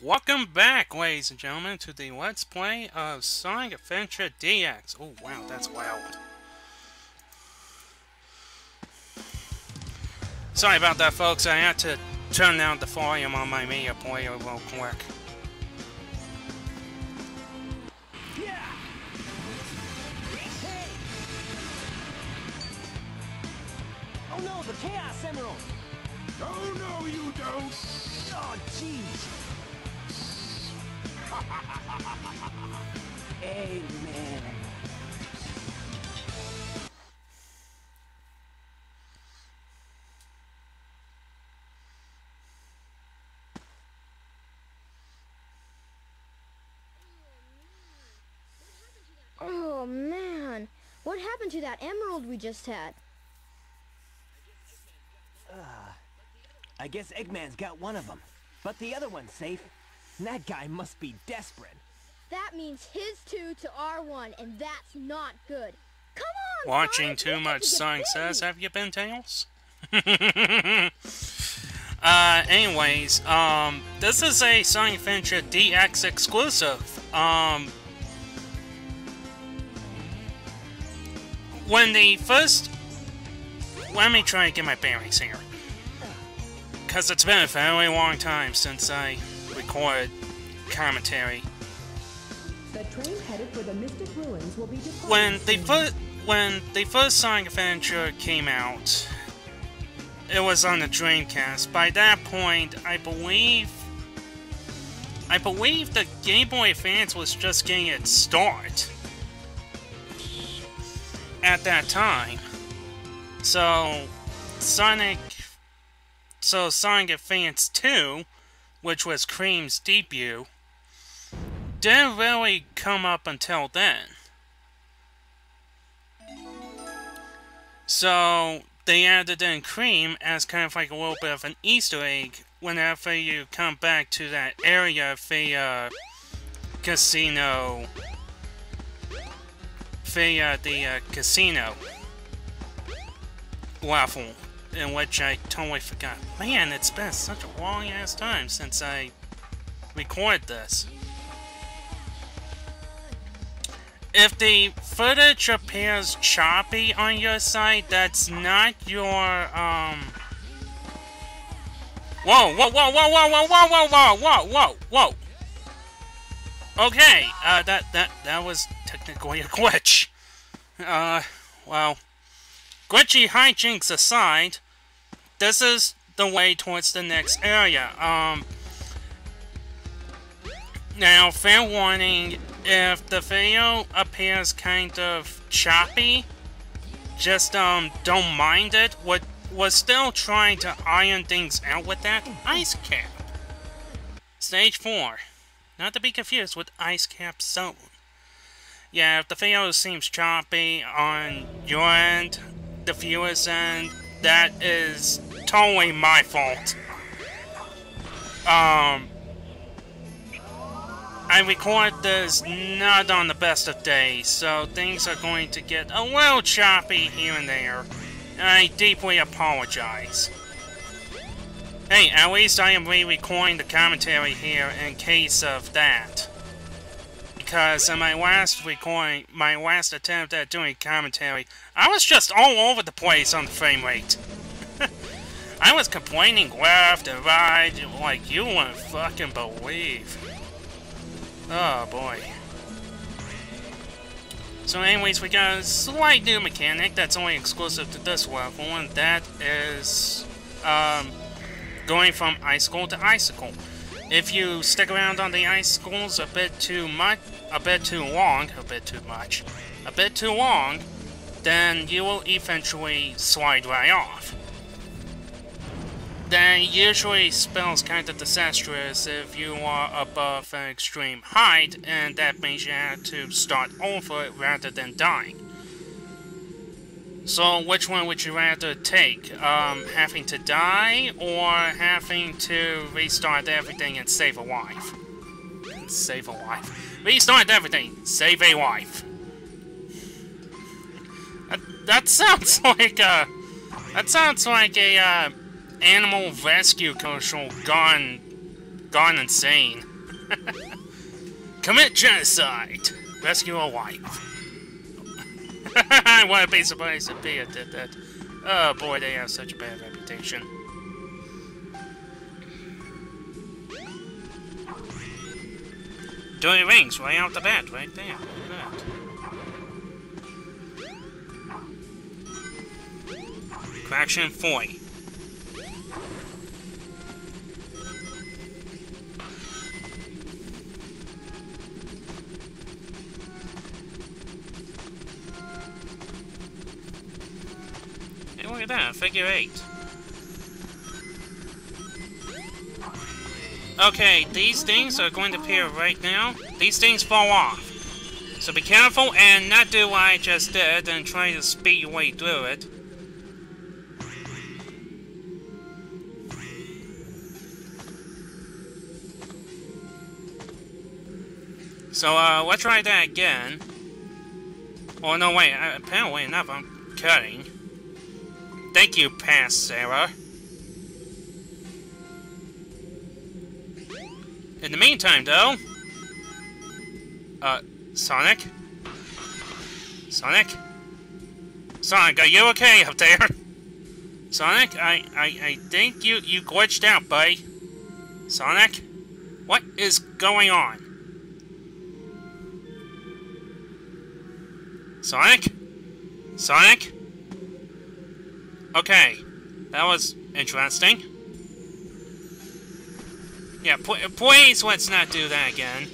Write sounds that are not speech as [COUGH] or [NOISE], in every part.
Welcome back, ladies and gentlemen, to the Let's Play of Sonic Adventure DX. Oh, wow, that's wild. Sorry about that, folks. I had to turn down the volume on my media player real quick. Oh no, the Chaos Emerald! Oh, no, you don't! Oh, jeez! [LAUGHS] Amen. Oh man, what happened to that emerald we just had? Uh, I guess Eggman's got one of them. But the other one's safe. That guy must be desperate. That means his two to our one, and that's not good. Come on! Watching Sonic, too much to Sonic. Says, have you been, Tails? [LAUGHS] uh, anyways, um, this is a Sonic Adventure DX exclusive. Um, when the first... Let me try to get my bearings here. Because it's been a very long time since I recorded commentary. The train headed for the Mystic Ruins will be when they first when the first Sonic Adventure came out, it was on the Dreamcast. By that point, I believe I believe the Game Boy Advance was just getting its start at that time. So Sonic so Sonic Advance 2, which was Cream's debut, didn't really come up until then. So they added in Cream as kind of like a little bit of an Easter egg whenever you come back to that area via casino. Via the uh, casino level, in which I totally forgot. Man, it's been such a long ass time since I recorded this. If the footage appears choppy on your side, that's not your, um... Whoa, whoa, whoa, whoa, whoa, whoa, whoa, whoa, whoa, whoa, whoa, whoa! Okay, uh, that, that, that was technically a glitch. Uh, well, glitchy hijinks aside, this is the way towards the next area. Um, now, fair warning, if the video appears kind of choppy, just um don't mind it. We're, we're still trying to iron things out with that ice cap. Stage 4. Not to be confused with Ice Cap Zone. Yeah, if the video seems choppy on your end, the viewer's and that is totally my fault. Um, I record this not on the best of days, so things are going to get a little choppy here and there. I deeply apologize. Hey, at least I am re-recording the commentary here in case of that. Because in my last recording, my last attempt at doing commentary, I was just all over the place on the frame rate. [LAUGHS] I was complaining left and right, like you wouldn't fucking believe. Oh boy. So anyways, we got a slight new mechanic that's only exclusive to this level, and that is um, going from icicle to icicle. If you stick around on the icicles a bit too much, a bit too long, a bit too much, a bit too long, then you will eventually slide right off. That usually spells kind of disastrous if you are above an extreme height, and that means you have to start over rather than dying. So, which one would you rather take? Um, having to die, or having to restart everything and save a life? Save a life. Restart everything, save a wife. That, that sounds [LAUGHS] like a... That sounds like a, uh, animal rescue commercial gone gone insane. [LAUGHS] Commit genocide. Rescue a wife. [LAUGHS] I wouldn't be surprised if PETA did that. Oh boy, they have such a bad reputation. Doing rings right out the bat, right there. Fraction 40. Hey, look at that, figure eight. Okay, these things are going to appear right now. These things fall off. So be careful and not do what I just did and try to speed your way through it. So, uh, let's try that again. Oh, no, wait, apparently enough, I'm cutting. Thank you, Past Sara. In the meantime, though... Uh, Sonic? Sonic? Sonic, are you okay up there? [LAUGHS] Sonic, I, I, I think you, you glitched out, buddy. Sonic? What is going on? Sonic? Sonic? Okay, that was interesting. Yeah, pl please let's not do that again.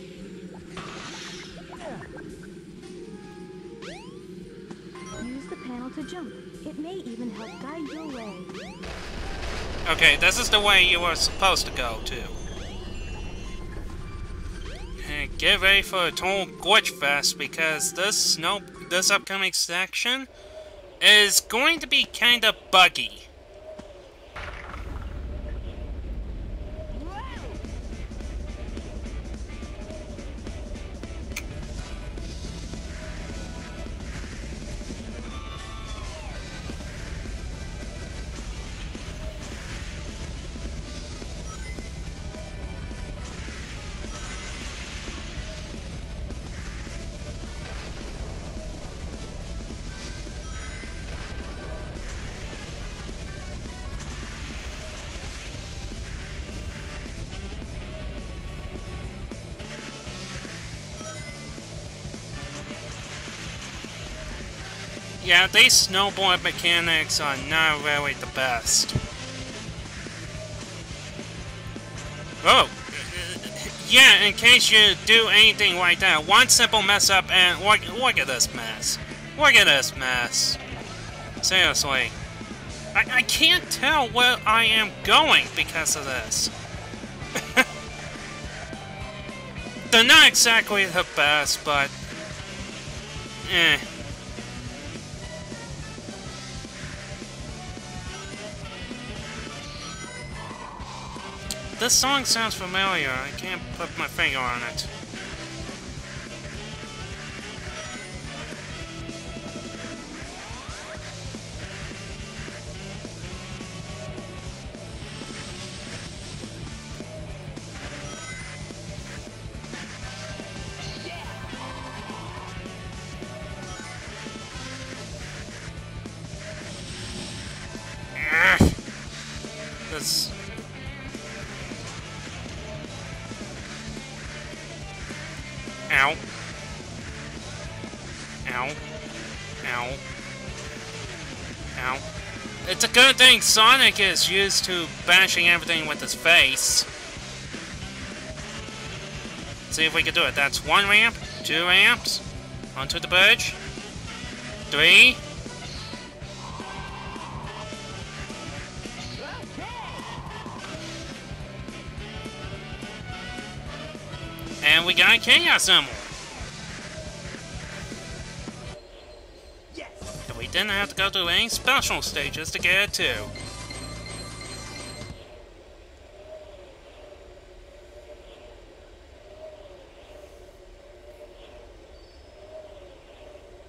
Use the panel to jump. It may even help guide your way. Okay, this is the way you were supposed to go, too. Okay, get ready for a total glitch fest, because this snow, this upcoming section is going to be kind of buggy. Yeah, these snowboard mechanics are not really the best. Oh! Yeah, in case you do anything like that, one simple mess up and look, look at this mess. Look at this mess. Seriously. I, I can't tell where I am going because of this. [LAUGHS] They're not exactly the best, but... Eh. This song sounds familiar. I can't put my finger on it. Ow. Ow. Ow. It's a good thing Sonic is used to bashing everything with his face. See if we can do it. That's one ramp, two ramps, onto the bridge, three. And we got a Chaos Emerald. Didn't have to go through any special stages to get it too.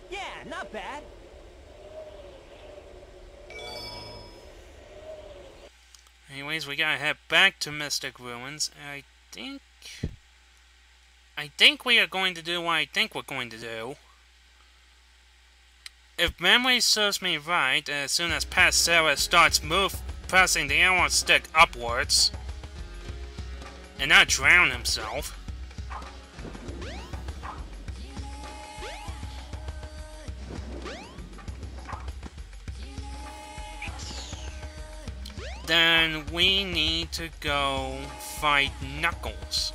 Yeah, not bad. Anyways, we gotta head back to Mystic Ruins. I think... I think we are going to do what I think we're going to do. If memory serves me right, as soon as Pat starts move pressing the arrow stick upwards, and not drown himself, then we need to go fight Knuckles.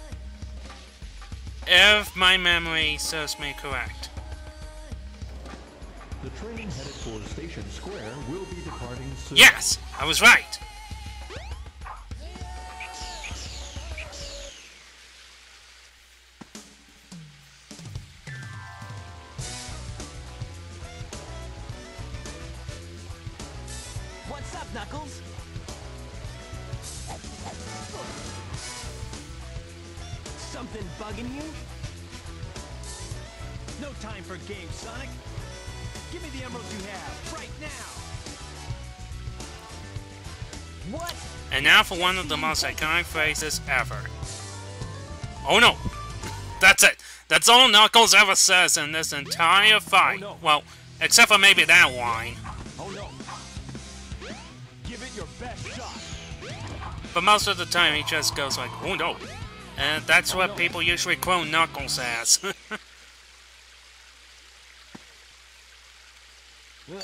If my memory serves me correct. The train headed for Station Square will be departing soon. Yes, I was right. You have, right now! What? And now for one of the most iconic phrases ever. Oh no! That's it! That's all Knuckles ever says in this entire fight. Oh, no. Well, except for maybe that line. Oh no. Give it your best shot. But most of the time he just goes like, oh no. And that's oh, what people usually quote Knuckles as. [LAUGHS] Uh,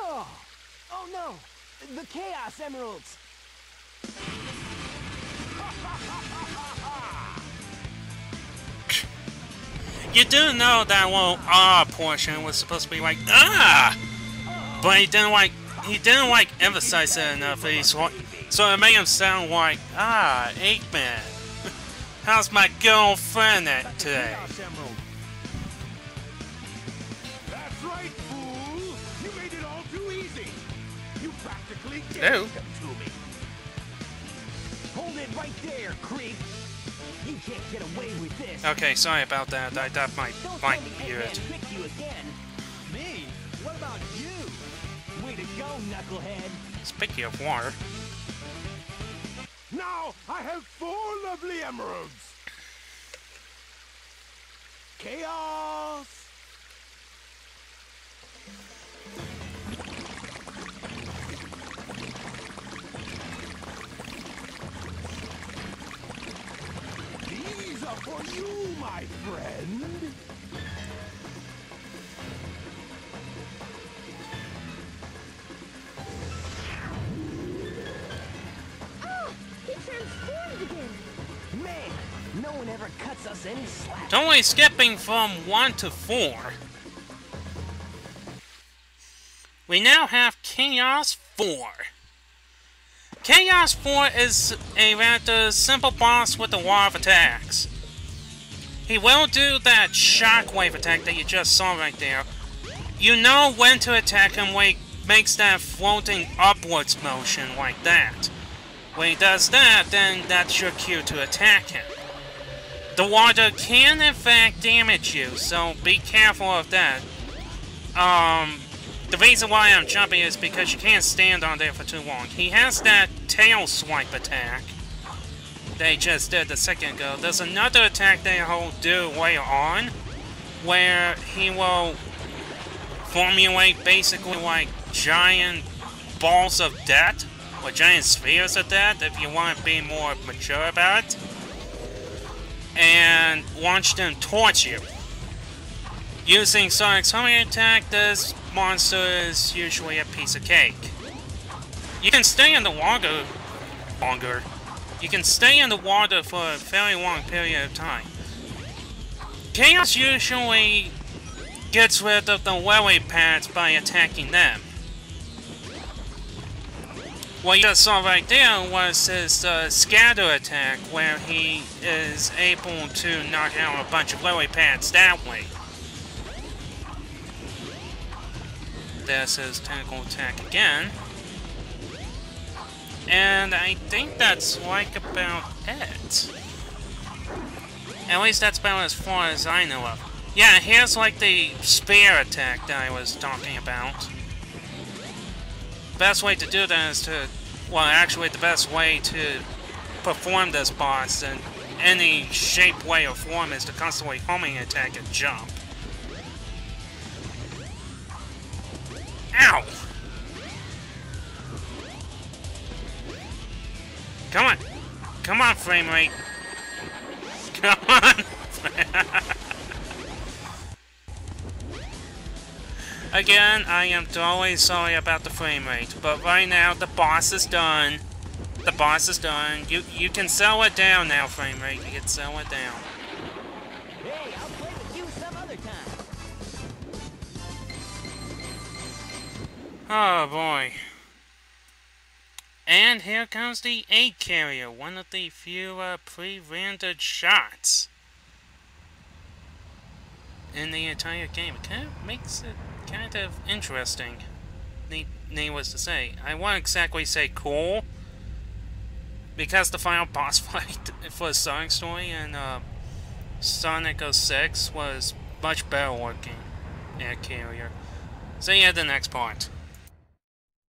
oh. oh no! The Chaos Emeralds! you do know that little ah portion was supposed to be like ah, but he didn't like he didn't like emphasize it enough. So it made him sound like ah Eggman. [LAUGHS] How's my girlfriend at today? No. to me! Hold it right there, creep! You can't get away with this! Okay, sorry about that. I that might Don't might hear it. You again! Me? What about you? Way to go, Knucklehead! Speaking of water, Now I have four lovely emeralds! Chaos! For you, my friend! Ah! He transformed again! Man, no one ever cuts us any slack. only skipping from one to four. We now have Chaos 4. Chaos 4 is a rather simple boss with a lot of attacks. He will do that shockwave attack that you just saw right there. You know when to attack him when he makes that floating upwards motion like that. When he does that, then that's your cue to attack him. The water can in fact damage you, so be careful of that. Um, the reason why I'm jumping is because you can't stand on there for too long. He has that tail swipe attack he just did a second ago. There's another attack they he'll do later on, where he will formulate basically like giant balls of death, or giant spheres of death, if you want to be more mature about it and launch them towards you. Using Sonic's homing attack, this monster is usually a piece of cake. You can stay in the water longer. You can stay in the water for a very long period of time. Chaos usually gets rid of the lily pads by attacking them. What you saw right there was his uh, scatter attack, where he is able to knock out a bunch of lily pads that way. There's his tentacle attack again. And I think that's like about it. At least that's about as far as I know of. Yeah, here's like the spear attack that I was talking about. Best way to do that is to, well, actually the best way to perform this boss in any shape, way, or form is to constantly homing attack and jump. Ow! Come on! Come on, frame rate! Come on! [LAUGHS] Again, I am totally sorry about the frame rate, but right now the boss is done. The boss is done. You you can sell it down now, frame rate. You can sell it down. Hey, I'll play with you some other time. Oh boy. And here comes the egg carrier, one of the few uh, pre-rendered shots in the entire game. It kind of makes it kind of interesting. Need, needless to say. I won't exactly say cool, because the final [LAUGHS] boss fight for Sonic Story and uh, Sonic 06 was much better working air carrier. See you at the next part.